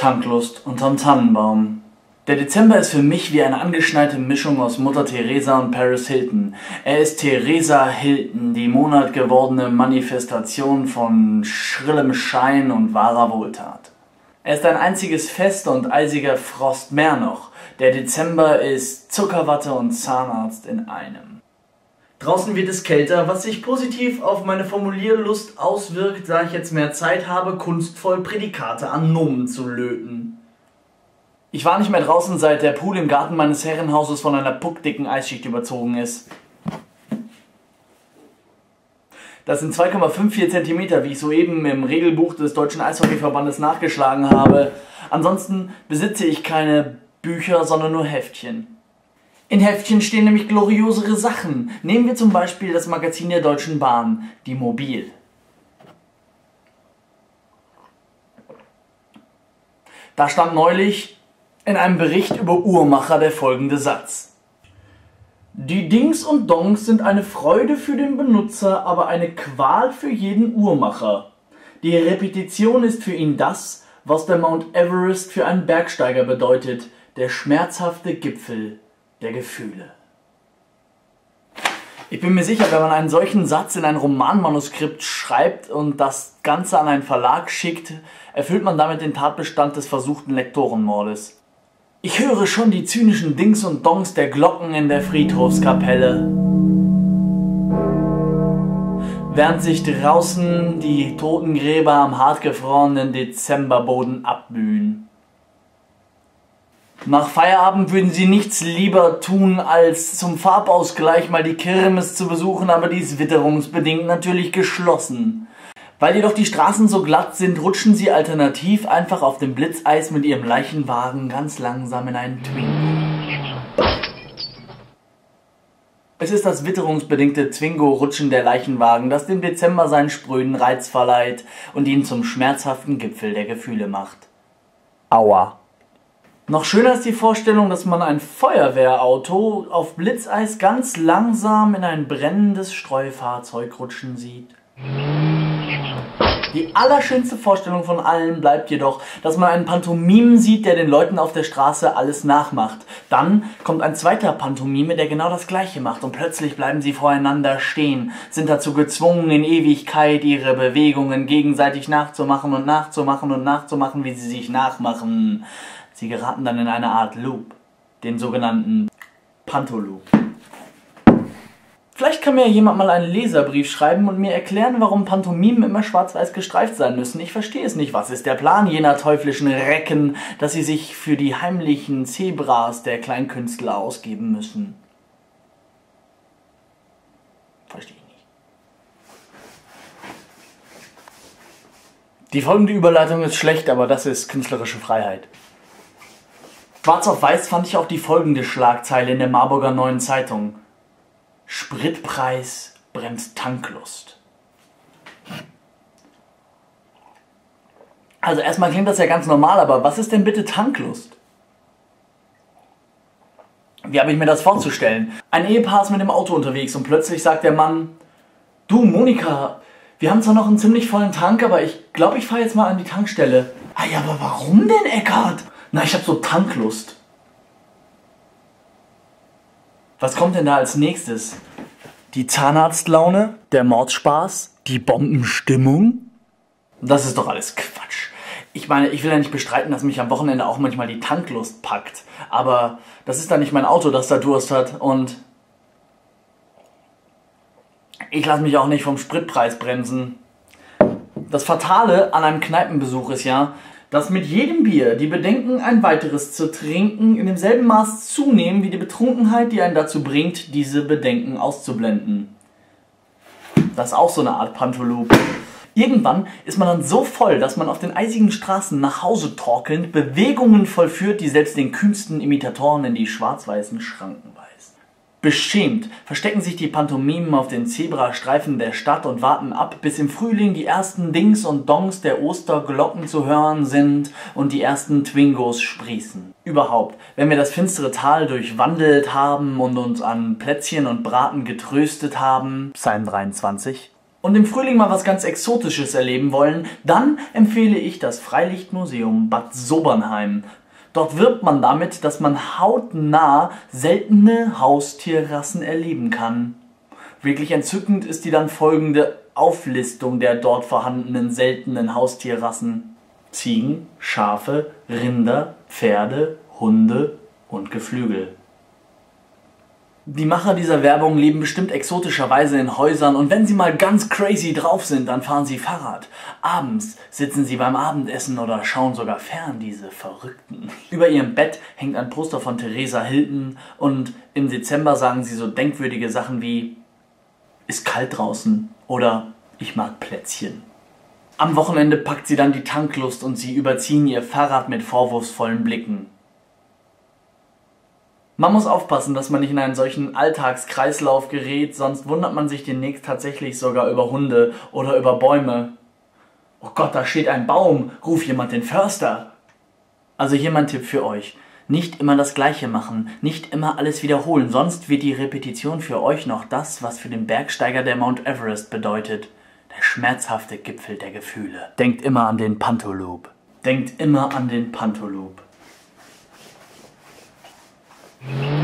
Tanklust unterm Tannenbaum. Der Dezember ist für mich wie eine angeschneite Mischung aus Mutter Teresa und Paris Hilton. Er ist Teresa Hilton, die monatgewordene Manifestation von schrillem Schein und wahrer Wohltat. Er ist ein einziges Fest und eisiger Frost mehr noch. Der Dezember ist Zuckerwatte und Zahnarzt in einem. Draußen wird es kälter, was sich positiv auf meine Formulierlust auswirkt, da ich jetzt mehr Zeit habe, kunstvoll Prädikate an Nomen zu löten. Ich war nicht mehr draußen, seit der Pool im Garten meines Herrenhauses von einer puckdicken Eisschicht überzogen ist. Das sind 2,54 cm, wie ich soeben im Regelbuch des Deutschen Eishockeyverbandes nachgeschlagen habe. Ansonsten besitze ich keine Bücher, sondern nur Heftchen. In Heftchen stehen nämlich gloriosere Sachen. Nehmen wir zum Beispiel das Magazin der Deutschen Bahn, die Mobil. Da stand neulich in einem Bericht über Uhrmacher der folgende Satz. Die Dings und Dongs sind eine Freude für den Benutzer, aber eine Qual für jeden Uhrmacher. Die Repetition ist für ihn das, was der Mount Everest für einen Bergsteiger bedeutet, der schmerzhafte Gipfel der Gefühle. Ich bin mir sicher, wenn man einen solchen Satz in ein Romanmanuskript schreibt und das Ganze an einen Verlag schickt, erfüllt man damit den Tatbestand des versuchten Lektorenmordes. Ich höre schon die zynischen Dings und Dongs der Glocken in der Friedhofskapelle. Während sich draußen die Totengräber am hartgefrorenen Dezemberboden abmühen. Nach Feierabend würden sie nichts lieber tun, als zum Farbausgleich mal die Kirmes zu besuchen, aber die ist witterungsbedingt natürlich geschlossen. Weil jedoch die Straßen so glatt sind, rutschen sie alternativ einfach auf dem Blitzeis mit ihrem Leichenwagen ganz langsam in einen Twingo. Es ist das witterungsbedingte Zwingo-Rutschen der Leichenwagen, das dem Dezember seinen spröden Reiz verleiht und ihn zum schmerzhaften Gipfel der Gefühle macht. Aua. Noch schöner ist die Vorstellung, dass man ein Feuerwehrauto auf Blitzeis ganz langsam in ein brennendes Streufahrzeug rutschen sieht. Die allerschönste Vorstellung von allen bleibt jedoch, dass man einen Pantomimen sieht, der den Leuten auf der Straße alles nachmacht. Dann kommt ein zweiter Pantomime, der genau das gleiche macht und plötzlich bleiben sie voreinander stehen, sind dazu gezwungen, in Ewigkeit ihre Bewegungen gegenseitig nachzumachen und nachzumachen und nachzumachen, wie sie sich nachmachen. Sie geraten dann in eine Art Loop, den sogenannten Pantoloop. Vielleicht kann mir jemand mal einen Leserbrief schreiben und mir erklären, warum Pantomimen immer schwarz-weiß gestreift sein müssen. Ich verstehe es nicht. Was ist der Plan jener teuflischen Recken, dass sie sich für die heimlichen Zebras der Kleinkünstler ausgeben müssen? Verstehe ich nicht. Die folgende Überleitung ist schlecht, aber das ist künstlerische Freiheit. Schwarz auf weiß fand ich auch die folgende Schlagzeile in der Marburger Neuen Zeitung. Spritpreis bremst Tanklust. Also erstmal klingt das ja ganz normal, aber was ist denn bitte Tanklust? Wie habe ich mir das vorzustellen? Ein Ehepaar ist mit dem Auto unterwegs und plötzlich sagt der Mann, du Monika, wir haben zwar noch einen ziemlich vollen Tank, aber ich glaube, ich fahre jetzt mal an die Tankstelle. Ah ja, aber warum denn, Eckart? Na, ich habe so Tanklust. Was kommt denn da als nächstes? Die Zahnarztlaune, der Mordspaß, die Bombenstimmung? Das ist doch alles Quatsch. Ich meine, ich will ja nicht bestreiten, dass mich am Wochenende auch manchmal die Tanklust packt. Aber das ist dann nicht mein Auto, das da Durst hat. Und ich lasse mich auch nicht vom Spritpreis bremsen. Das Fatale an einem Kneipenbesuch ist ja, dass mit jedem Bier die Bedenken, ein weiteres zu trinken, in demselben Maß zunehmen wie die Betrunkenheit, die einen dazu bringt, diese Bedenken auszublenden. Das ist auch so eine Art Pantoloop. Irgendwann ist man dann so voll, dass man auf den eisigen Straßen nach Hause torkelnd Bewegungen vollführt, die selbst den kühnsten Imitatoren in die schwarz-weißen Schranken weisen. Beschämt verstecken sich die Pantomimen auf den Zebrastreifen der Stadt und warten ab, bis im Frühling die ersten Dings und Dongs der Osterglocken zu hören sind und die ersten Twingos sprießen. Überhaupt, wenn wir das finstere Tal durchwandelt haben und uns an Plätzchen und Braten getröstet haben, Psalm 23, und im Frühling mal was ganz Exotisches erleben wollen, dann empfehle ich das Freilichtmuseum Bad Sobernheim. Dort wirbt man damit, dass man hautnah seltene Haustierrassen erleben kann. Wirklich entzückend ist die dann folgende Auflistung der dort vorhandenen seltenen Haustierrassen. Ziegen, Schafe, Rinder, Pferde, Hunde und Geflügel. Die Macher dieser Werbung leben bestimmt exotischerweise in Häusern und wenn sie mal ganz crazy drauf sind, dann fahren sie Fahrrad. Abends sitzen sie beim Abendessen oder schauen sogar fern, diese Verrückten. Über ihrem Bett hängt ein Poster von Theresa Hilton und im Dezember sagen sie so denkwürdige Sachen wie ist kalt draußen oder ich mag Plätzchen. Am Wochenende packt sie dann die Tanklust und sie überziehen ihr Fahrrad mit vorwurfsvollen Blicken. Man muss aufpassen, dass man nicht in einen solchen Alltagskreislauf gerät, sonst wundert man sich demnächst tatsächlich sogar über Hunde oder über Bäume. Oh Gott, da steht ein Baum, ruf jemand den Förster. Also hier mein Tipp für euch. Nicht immer das Gleiche machen, nicht immer alles wiederholen, sonst wird die Repetition für euch noch das, was für den Bergsteiger der Mount Everest bedeutet. Der schmerzhafte Gipfel der Gefühle. Denkt immer an den Pantoloop. Denkt immer an den Pantoloop. Thank you.